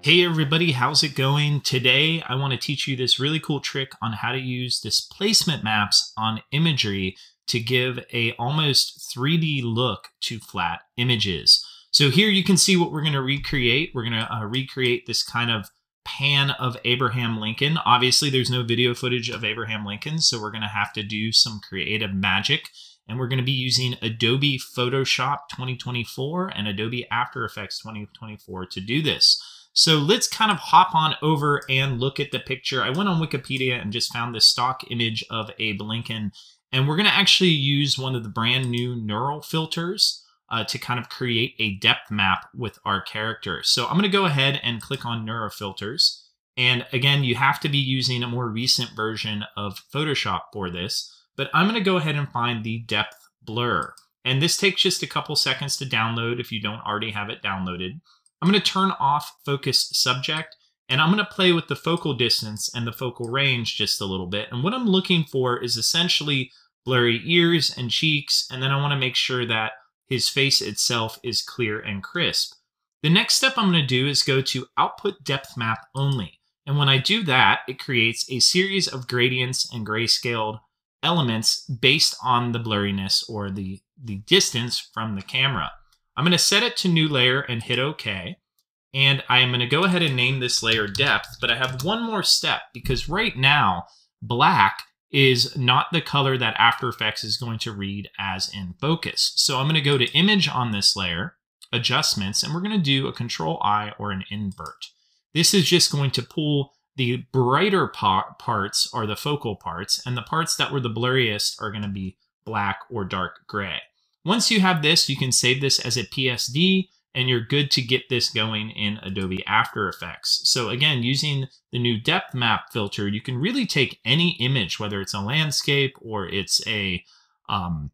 Hey everybody, how's it going? Today I want to teach you this really cool trick on how to use displacement maps on imagery to give a almost 3D look to flat images. So here you can see what we're going to recreate. We're going to uh, recreate this kind of pan of Abraham Lincoln. Obviously there's no video footage of Abraham Lincoln, so we're going to have to do some creative magic. And we're going to be using Adobe Photoshop 2024 and Adobe After Effects 2024 to do this. So let's kind of hop on over and look at the picture. I went on Wikipedia and just found this stock image of Abe Lincoln. And we're going to actually use one of the brand new neural filters uh, to kind of create a depth map with our character. So I'm going to go ahead and click on neural filters. And again, you have to be using a more recent version of Photoshop for this. But I'm going to go ahead and find the depth blur. And this takes just a couple seconds to download if you don't already have it downloaded. I'm going to turn off focus subject and I'm going to play with the focal distance and the focal range just a little bit. And what I'm looking for is essentially blurry ears and cheeks. And then I want to make sure that his face itself is clear and crisp. The next step I'm going to do is go to output depth map only. And when I do that, it creates a series of gradients and grayscaled elements based on the blurriness or the, the distance from the camera. I'm going to set it to new layer and hit OK. And I am going to go ahead and name this layer depth, but I have one more step because right now, black is not the color that After Effects is going to read as in focus. So I'm going to go to image on this layer, adjustments, and we're going to do a control I or an invert. This is just going to pull the brighter parts are the focal parts, and the parts that were the blurriest are going to be black or dark gray. Once you have this, you can save this as a PSD and you're good to get this going in Adobe After Effects. So again, using the new depth map filter, you can really take any image, whether it's a landscape or it's a, um,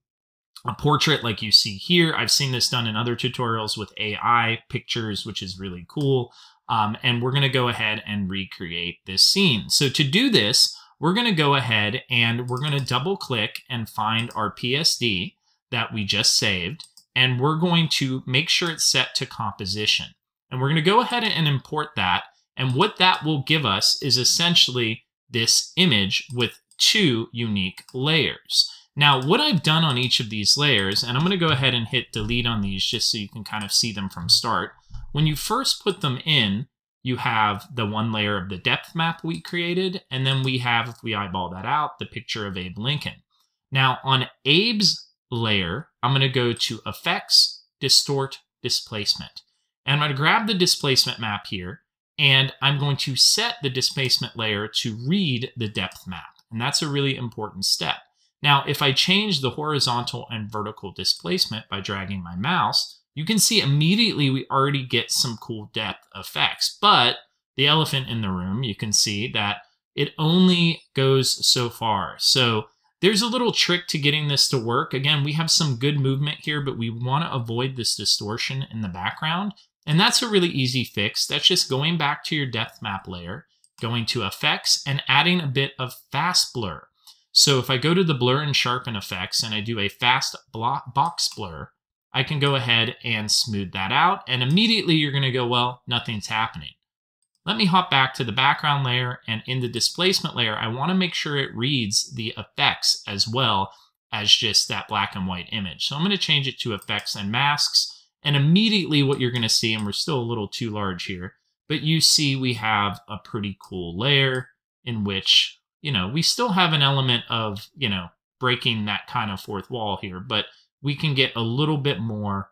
a portrait like you see here. I've seen this done in other tutorials with AI pictures, which is really cool. Um, and we're going to go ahead and recreate this scene. So to do this, we're going to go ahead and we're going to double click and find our PSD that we just saved, and we're going to make sure it's set to composition. And we're going to go ahead and import that. And what that will give us is essentially this image with two unique layers. Now, what I've done on each of these layers, and I'm going to go ahead and hit delete on these just so you can kind of see them from start. When you first put them in, you have the one layer of the depth map we created, and then we have, if we eyeball that out, the picture of Abe Lincoln. Now, on Abe's layer, I'm going to go to Effects, Distort, Displacement. And I'm going to grab the displacement map here, and I'm going to set the displacement layer to read the depth map. And that's a really important step. Now, if I change the horizontal and vertical displacement by dragging my mouse, you can see immediately we already get some cool depth effects. But the elephant in the room, you can see that it only goes so far. So there's a little trick to getting this to work. Again, we have some good movement here, but we want to avoid this distortion in the background. And that's a really easy fix. That's just going back to your depth map layer, going to effects and adding a bit of fast blur. So if I go to the blur and sharpen effects and I do a fast box blur, I can go ahead and smooth that out. And immediately you're going to go, well, nothing's happening. Let me hop back to the background layer and in the displacement layer, I wanna make sure it reads the effects as well as just that black and white image. So I'm gonna change it to effects and masks. And immediately what you're gonna see, and we're still a little too large here, but you see we have a pretty cool layer in which, you know, we still have an element of, you know, breaking that kind of fourth wall here, but we can get a little bit more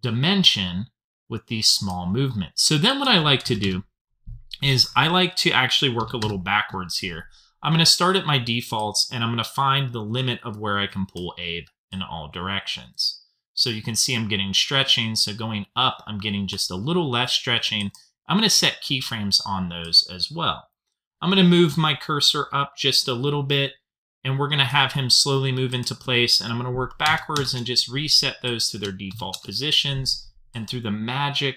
dimension with these small movements. So then what I like to do is I like to actually work a little backwards here. I'm going to start at my defaults and I'm going to find the limit of where I can pull Abe in all directions. So you can see I'm getting stretching. So going up, I'm getting just a little less stretching. I'm going to set keyframes on those as well. I'm going to move my cursor up just a little bit and we're going to have him slowly move into place and I'm going to work backwards and just reset those to their default positions and through the magic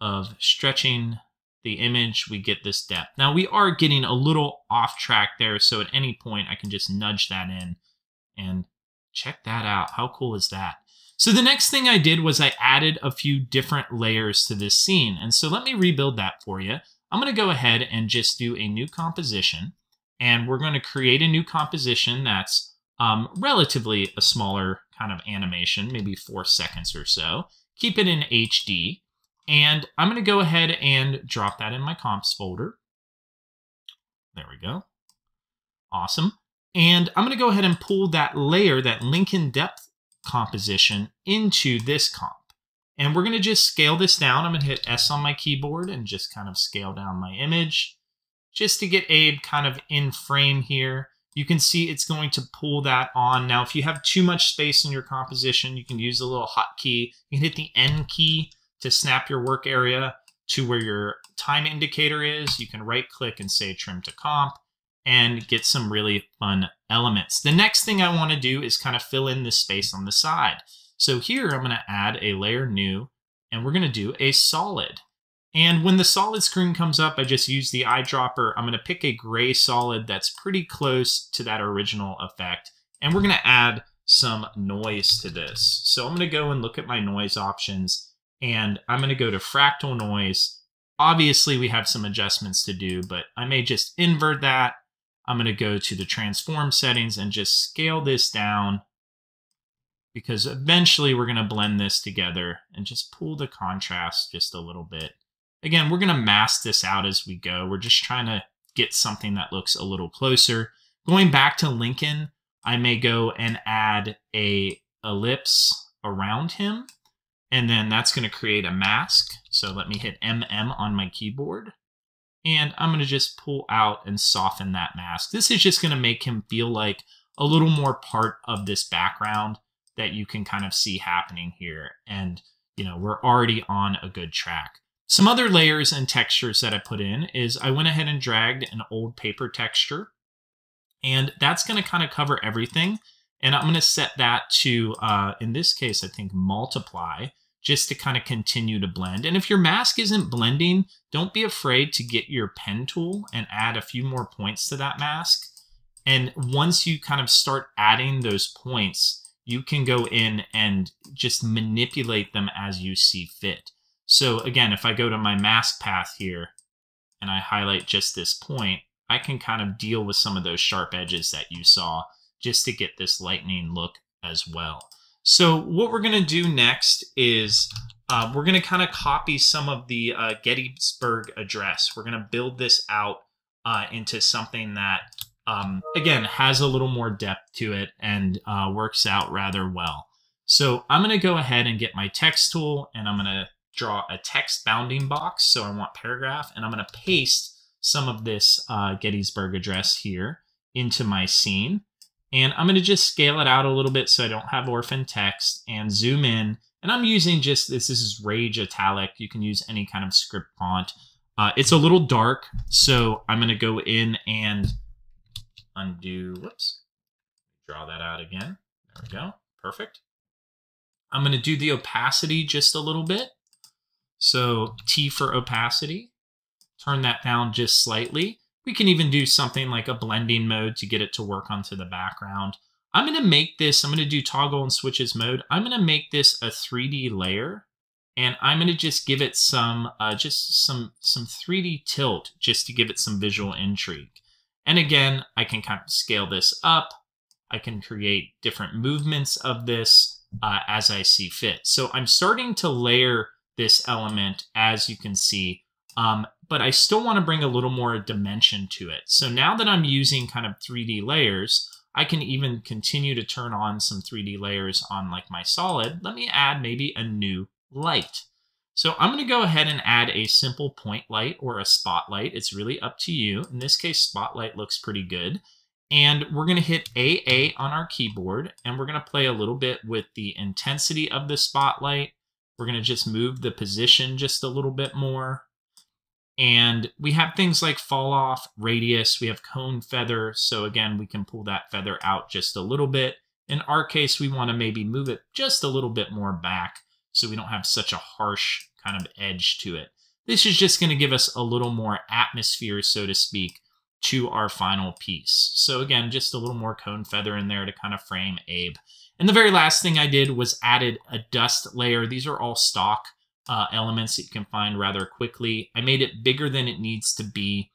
of stretching the image, we get this depth. Now we are getting a little off track there, so at any point I can just nudge that in and Check that out. How cool is that? So the next thing I did was I added a few different layers to this scene. And so let me rebuild that for you. I'm going to go ahead and just do a new composition. And we're going to create a new composition that's um, relatively a smaller kind of animation, maybe four seconds or so. Keep it in HD. And I'm going to go ahead and drop that in my comps folder. There we go. Awesome. And I'm going to go ahead and pull that layer, that Lincoln depth composition into this comp. And we're going to just scale this down. I'm going to hit S on my keyboard and just kind of scale down my image just to get Abe kind of in frame here. You can see it's going to pull that on. Now, if you have too much space in your composition, you can use a little hotkey. You can hit the N key to snap your work area to where your time indicator is. You can right click and say trim to comp and get some really fun elements. The next thing I want to do is kind of fill in this space on the side. So here I'm going to add a layer new and we're going to do a solid. And when the solid screen comes up, I just use the eyedropper. I'm going to pick a gray solid that's pretty close to that original effect. And we're going to add some noise to this. So I'm going to go and look at my noise options and I'm going to go to fractal noise. Obviously, we have some adjustments to do, but I may just invert that I'm going to go to the transform settings and just scale this down because eventually we're going to blend this together and just pull the contrast just a little bit. Again, we're going to mask this out as we go. We're just trying to get something that looks a little closer. Going back to Lincoln, I may go and add a ellipse around him, and then that's going to create a mask. So let me hit MM on my keyboard. And I'm going to just pull out and soften that mask. This is just going to make him feel like a little more part of this background that you can kind of see happening here. And, you know, we're already on a good track. Some other layers and textures that I put in is I went ahead and dragged an old paper texture. And that's going to kind of cover everything. And I'm going to set that to, uh, in this case, I think multiply just to kind of continue to blend. And if your mask isn't blending, don't be afraid to get your pen tool and add a few more points to that mask. And once you kind of start adding those points, you can go in and just manipulate them as you see fit. So again, if I go to my mask path here and I highlight just this point, I can kind of deal with some of those sharp edges that you saw just to get this lightning look as well. So what we're going to do next is uh, we're going to kind of copy some of the uh, Gettysburg Address. We're going to build this out uh, into something that, um, again, has a little more depth to it and uh, works out rather well. So I'm going to go ahead and get my text tool and I'm going to draw a text bounding box. So I want paragraph and I'm going to paste some of this uh, Gettysburg Address here into my scene. And I'm going to just scale it out a little bit so I don't have orphan text and zoom in. And I'm using just this, this is Rage Italic. You can use any kind of script font. Uh, it's a little dark, so I'm going to go in and undo, whoops, draw that out again. There we go, perfect. I'm going to do the opacity just a little bit. So T for opacity, turn that down just slightly. We can even do something like a blending mode to get it to work onto the background. I'm going to make this, I'm going to do toggle and switches mode. I'm going to make this a 3D layer and I'm going to just give it some, uh, just some, some 3D tilt just to give it some visual intrigue. And again, I can kind of scale this up. I can create different movements of this uh, as I see fit. So I'm starting to layer this element, as you can see, um, but I still want to bring a little more dimension to it. So now that I'm using kind of 3D layers, I can even continue to turn on some 3D layers on like my solid. Let me add maybe a new light. So I'm going to go ahead and add a simple point light or a spotlight. It's really up to you. In this case, spotlight looks pretty good. And we're going to hit AA on our keyboard, and we're going to play a little bit with the intensity of the spotlight. We're going to just move the position just a little bit more. And we have things like fall off, radius, we have cone feather. So again, we can pull that feather out just a little bit. In our case, we want to maybe move it just a little bit more back so we don't have such a harsh kind of edge to it. This is just going to give us a little more atmosphere, so to speak, to our final piece. So again, just a little more cone feather in there to kind of frame Abe. And the very last thing I did was added a dust layer. These are all stock uh, elements that you can find rather quickly. I made it bigger than it needs to be.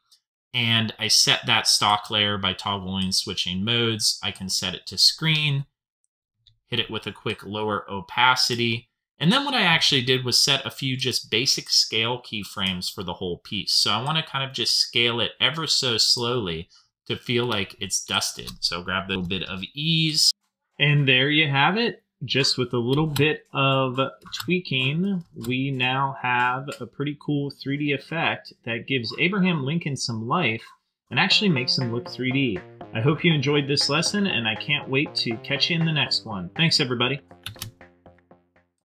And I set that stock layer by toggling switching modes. I can set it to screen, hit it with a quick lower opacity. And then what I actually did was set a few just basic scale keyframes for the whole piece. So I want to kind of just scale it ever so slowly to feel like it's dusted. So grab a little bit of ease. And there you have it. Just with a little bit of tweaking, we now have a pretty cool 3D effect that gives Abraham Lincoln some life and actually makes him look 3D. I hope you enjoyed this lesson and I can't wait to catch you in the next one. Thanks everybody.